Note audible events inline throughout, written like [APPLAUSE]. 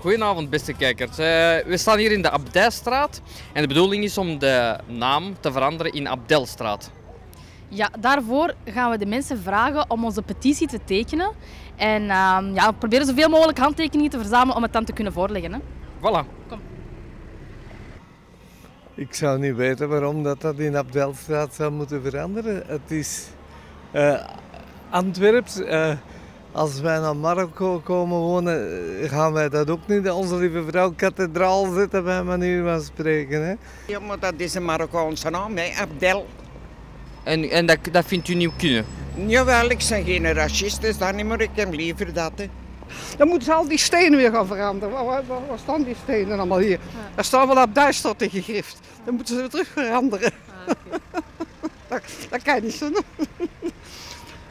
Goedenavond, beste kijkers. Eh, we staan hier in de Abdijstraat en de bedoeling is om de naam te veranderen in Abdelstraat. Ja, daarvoor gaan we de mensen vragen om onze petitie te tekenen. En ehm, ja, we proberen zoveel mogelijk handtekeningen te verzamelen om het dan te kunnen voorleggen. Hè. Voilà. Ik zou niet weten waarom dat, dat in Abdelstraat zou moeten veranderen. Het is eh Antwerps. Als wij naar Marokko komen wonen, gaan wij dat ook niet. Onze lieve vrouw kathedraal zetten bij manier van spreken. Hè? Ja, maar dat is een Marokkaanse naam, hè? Abdel. En, en dat, dat vindt u niet kunnen? Jawel, ik ben geen racist, dus dat niet, maar ik heb liever dat. Hè. Dan moeten ze al die stenen weer gaan veranderen. Waar, waar, waar- waar staan die stenen allemaal hier? Er staan wel op Duitsland in gegrift. Dan moeten ze weer terug veranderen. [LAUGHS] dat, dat kan niet zo.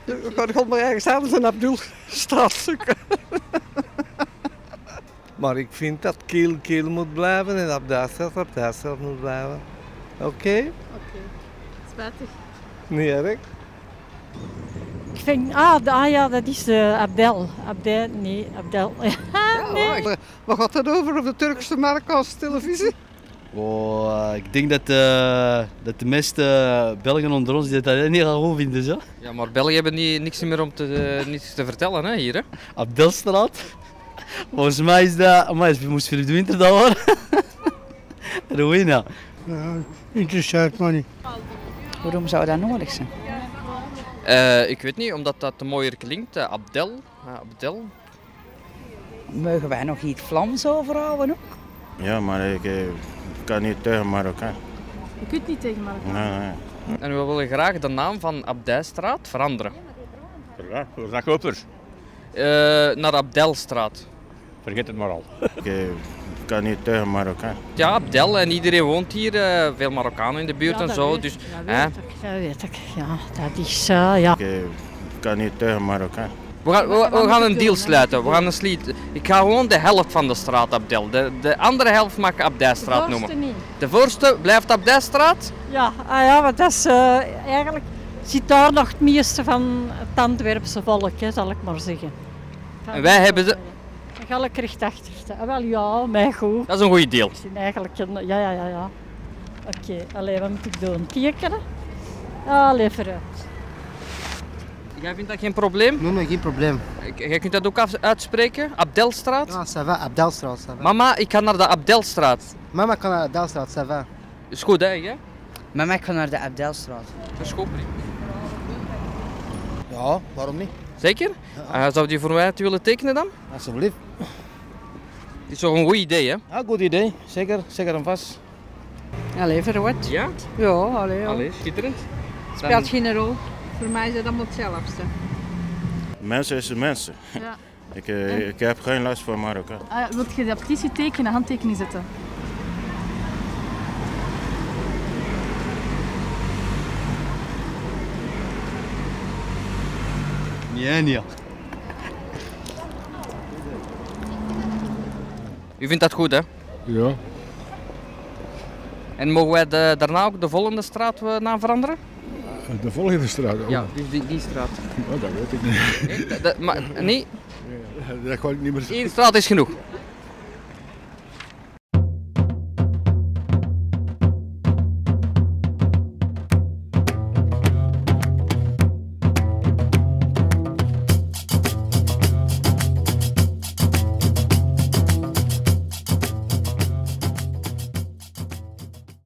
We gaan gewoon maar ergens anders een Abdulstraat zoeken. Maar ik vind dat Kiel Kiel moet blijven en Abdelstraat Abdelstraat moet blijven. Oké? Spijtig. Niet erg? Ik vind, ah, ah ja, dat is eh, Abdel. Abdel, nee, Abdel. [LAUGHS] Waar gaat het over? Op de Turkse Marokkaanse televisie? Oh, ik denk dat, eh, dat de meeste Belgen onder ons dit dat niet gaan goed vinden. Zo. Ja, maar België hebben niet, niks meer om te, niets te vertellen hè, hier. Hè? Abdelstraat. Volgens mij is dat... Maar je moest voor de winter dat hoor. [LAUGHS] Rowena. Interesseert me niet. Waarom zou dat nodig zijn? Eh, ik weet niet, omdat dat mooier klinkt. Abdel. Ja, Abdel. Mogen wij nog iets Vlaams overhouden ook? Ja, maar ik eh, kan niet tegen Marokkaan. Je kunt niet tegen Marokko. Nee, nee. En we willen graag de naam van Abdijstraat veranderen. Ja, dat kopers. Eh, naar Abdelstraat. Vergeet het maar al. Ik kan niet tegen Marokkaan. Ja, Abdel en iedereen woont hier. eh, veel Marokkanen in de buurt Ja, en zo. weet- Dus, dat hè. weet ik, dat weet ik. Ja, dat is, eh, ja. Ik kan niet tegen Marokkaan. We gaan, we, gaan een deal sluiten. We ik gaan een sliet. Ik ga gewoon de helft van de straat Abdel. De, de andere helft mag ik Abdijstraat noemen. niet. De voorste blijft Abdijstraat. Ja, ah ja, want dat is eh, eigenlijk zit daar nog het meeste van het Antwerpse volk, hè, zal ik maar zeggen. En wij hebben de- Dan ga ik recht achter. Ah, wel ja, mij goed. Dat is een goede deal. Ik eigenlijk een, ja, ja, ja, ja. Oké, alleen wat moet ik doen? Tekenen? Allee, vooruit. Jij vindt dat geen probleem? Nee, nee, geen probleem. Ik- Jij kunt dat ook af- uitspreken? Abdelstraat? Ja, ça va, Abdelstraat, ça va. Mama, ik ga naar de Abdelstraat. Mama kan naar Abdelstraat, ça va. Is goed, hè? hè? Mama, ik ga naar de Abdelstraat. Dat is goed. Ja, waarom niet? Zeker? Eh, zou die voor mij uit willen tekenen dan? Alsjeblieft. Het is toch een goed idee, hè? Ja, goed idee. Zeker, zeker en vast. Allee, voor wat? Ja? Ja, allee. Allee, schitterend. Speelt geen rol. Voor mij is het allemaal hetzelfde. Mensen is mensen. Ja. [LAUGHS] Ik, eh, ik heb geen last van Marokkaan. Ah, wilt je de petitie tekenen, handtekening zetten? Nee, nee. U vindt dat goed, hè? Ja. En mogen wij de, daarna ook de volgende straat eh, naam veranderen? De volgende straat. Oh, Ja, die, die, die straat. oh, dat weet ik niet. Nee, dat- maar, nee, Dat ga ik niet meer één straat is genoeg.